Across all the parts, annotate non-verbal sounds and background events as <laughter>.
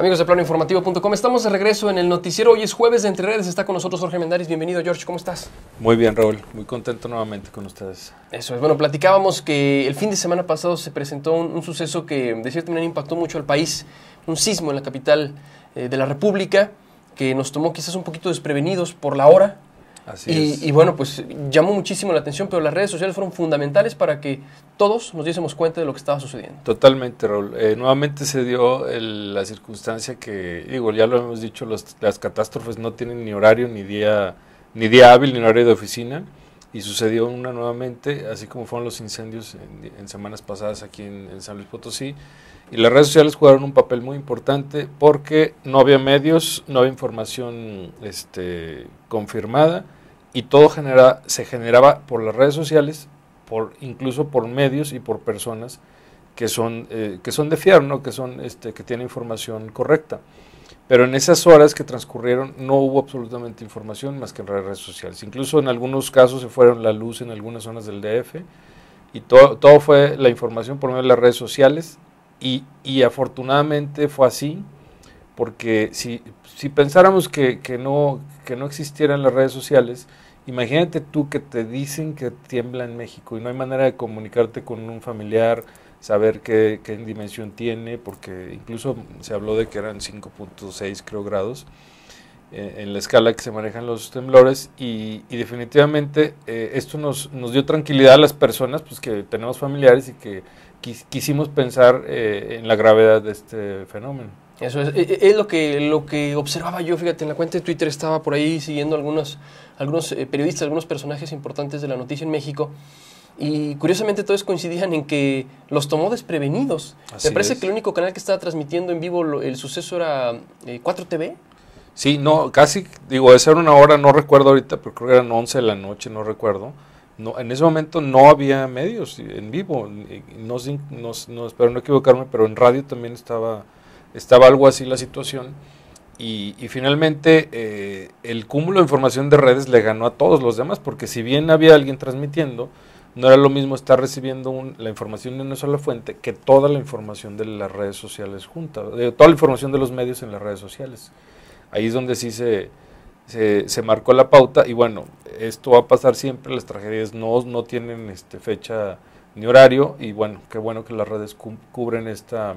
amigos de planoinformativo.com? Estamos de regreso en el noticiero. Hoy es jueves de Entre Redes. Está con nosotros Jorge Mendaris. Bienvenido, George. ¿Cómo estás? Muy bien, Raúl. Muy contento nuevamente con ustedes. Eso es. Bueno, platicábamos que el fin de semana pasado se presentó un, suceso que de cierta manera impactó mucho al país. Un sismo en la capital eh, de la República que nos tomó quizás un poquito desprevenidos por la hora, y, bueno, pues llamó muchísimo la atención, pero las redes sociales fueron fundamentales para que todos nos diésemos cuenta de lo que estaba sucediendo. Totalmente, Raúl. Eh, nuevamente se dio la circunstancia que, digo, ya lo hemos dicho, las catástrofes no tienen ni horario, ni día, ni día hábil, ni horario de oficina. Y sucedió una nuevamente, así como fueron los incendios en, semanas pasadas aquí en San Luis Potosí. Y las redes sociales jugaron un papel muy importante porque no había medios, no había información este, confirmada y todo genera, se generaba por las redes sociales, por, incluso por medios y por personas que son, eh, que son de fiar, ¿no? que, son, este, que tienen información correcta. Pero en esas horas que transcurrieron no hubo absolutamente información más que en redes sociales. Incluso en algunos casos se fueron la luz en algunas zonas del DF y todo, todo fue la información por medio de las redes sociales y, y afortunadamente fue así, porque si, si pensáramos que, no, que no existieran las redes sociales, imagínate tú que te dicen que tiembla en México y no hay manera de comunicarte con un familiar, saber qué, qué dimensión tiene, porque incluso se habló de que eran 5.6 creo grados eh, en la escala que se manejan los temblores y, y definitivamente eh, esto nos, nos dio tranquilidad a las personas pues que tenemos familiares y que quisimos pensar eh, en la gravedad de este fenómeno. Eso es, e, e, es, lo, que, lo que observaba yo, fíjate, en la cuenta de Twitter estaba por ahí siguiendo algunos, algunos eh, periodistas, algunos personajes importantes de la noticia en México, y curiosamente todos coincidían en que los tomó desprevenidos. Me parece que el único canal que estaba transmitiendo en vivo el suceso era 4TV. Eh, sí, no, casi, digo, esa era una hora, no recuerdo ahorita, pero creo que eran 11 de la noche, no recuerdo no, en ese momento no había medios en vivo, no, no, no, espero no equivocarme, pero en radio también estaba, estaba algo así la situación. Y, finalmente eh, el cúmulo de información de redes le ganó a todos los demás, porque si bien había alguien transmitiendo, no era lo mismo estar recibiendo la información de una sola fuente que toda la información de las redes sociales juntas, toda la información de los medios en las redes sociales. Ahí es donde sí se, se, marcó la pauta y bueno, esto va a pasar siempre, las tragedias no, no tienen este, fecha ni horario y bueno, qué bueno que las redes cubren esta,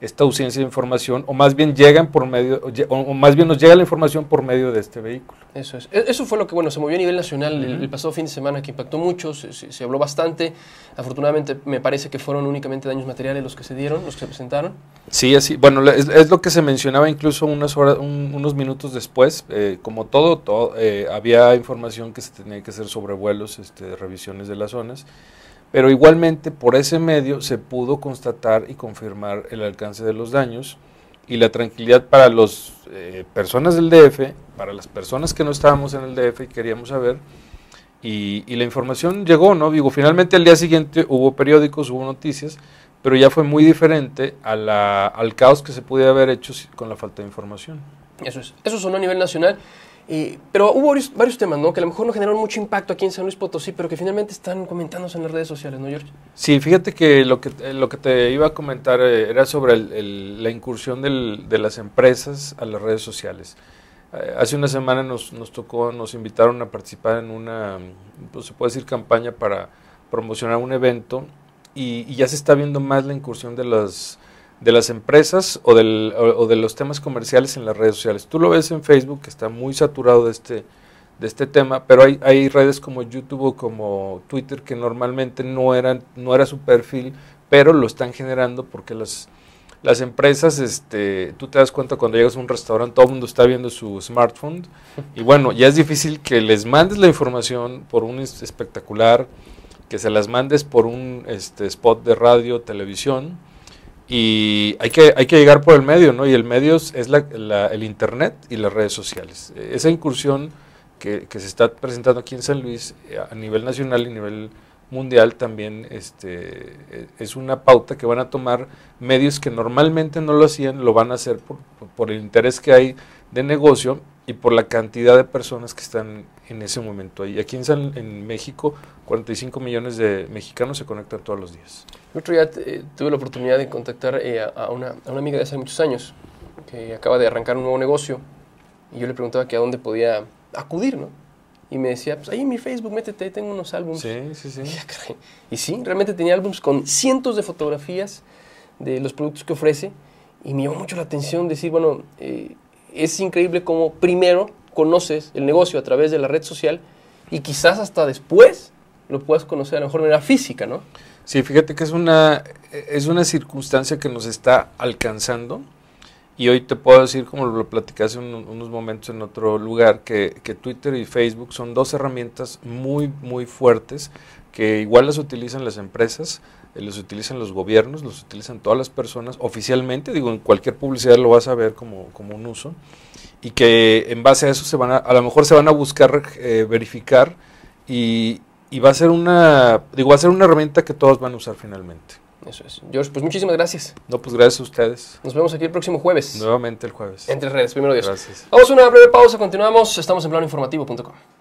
esta ausencia de información, o más bien llegan por medio, o, más bien nos llega la información por medio de este vehículo. Eso es. E-, eso fue lo que, bueno, se movió a nivel nacional el, pasado fin de semana, que impactó mucho, se, habló bastante. Afortunadamente, me parece que fueron únicamente daños materiales los que se dieron, los que se presentaron. Sí, así. Bueno, es, lo que se mencionaba incluso unas horas, unos minutos después. Eh, como todo, todo eh, había información que se tenía que hacer sobre vuelos, este, revisiones de las zonas pero igualmente por ese medio se pudo constatar y confirmar el alcance de los daños y la tranquilidad para las eh, personas del DF, para las personas que no estábamos en el DF y queríamos saber, y, la información llegó, ¿no? Digo, finalmente al día siguiente hubo periódicos, hubo noticias, pero ya fue muy diferente al caos que se pudiera haber hecho con la falta de información. Eso es. Eso sonó a nivel nacional pero hubo varios, temas, ¿no? Que a lo mejor no generaron mucho impacto aquí en San Luis Potosí, pero que finalmente están comentándose en las redes sociales, ¿no, George? Sí, fíjate que lo que, eh, lo que te iba a comentar eh, era sobre la incursión de las empresas a las redes sociales. Eh, hace una semana nos, nos tocó, nos invitaron a participar en una, pues se puede decir, campaña para promocionar un evento y, y ya se está viendo más la incursión de las de las empresas o, del, o, de los temas comerciales en las redes sociales. Tú lo ves en Facebook, que está muy saturado de este, de este tema, pero hay, hay redes como YouTube o como Twitter que normalmente no, eran, no era su perfil, pero lo están generando porque las, las empresas, este, tú te das cuenta cuando llegas a un restaurante, todo el mundo está viendo su smartphone y bueno, ya es difícil que les mandes la información por un espectacular, que se las mandes por un este, spot de radio, televisión, y hay que, hay que llegar por el medio, ¿no? Y el medio es la, el Internet y las redes sociales. Esa incursión que, que, se está presentando aquí en San Luis eh, a nivel nacional y a nivel mundial también este, eh, es una pauta que van a tomar medios que normalmente no lo hacían, lo van a hacer por, por el interés que hay de negocio y por la cantidad de personas que están en ese momento ahí. Aquí en, en México, 45 millones de mexicanos se conectan todos los días. El otro día eh, tuve la oportunidad de contactar eh, a, una, a, una, amiga de hace muchos años que acaba de arrancar un nuevo negocio y yo le preguntaba que a dónde podía acudir, ¿no? Y me decía, pues ahí en mi Facebook, métete, tengo unos álbumes. Sí, sí, sí. <laughs> Y. Y sí, realmente tenía álbumes con cientos de fotografías de los productos que ofrece y me llamó mucho la atención decir, bueno, eh, es increíble cómo primero conoces el negocio a través de la red social y quizás hasta después lo puedas conocer a lo mejor de manera física, ¿no? Sí, fíjate que es una, es una circunstancia que nos está alcanzando. Y hoy te puedo decir, como lo platicé hace un- unos momentos en otro lugar, que, que Twitter y Facebook son dos herramientas muy, muy fuertes que igual las utilizan las empresas, los utilizan los gobiernos, los utilizan todas las personas oficialmente, digo, en cualquier publicidad lo vas a ver como, como un uso, y que en base a eso se van a, a lo mejor se van a buscar eh, verificar y, y va a ser una, digo, va a ser una herramienta que todos van a usar finalmente. Eso es. George, pues muchísimas gracias. No, pues gracias a ustedes. Nos vemos aquí el próximo jueves. Nuevamente el jueves. Entre redes, primero Dios. Gracias. Vamos a una breve pausa, continuamos. Estamos en planoinformativo.com.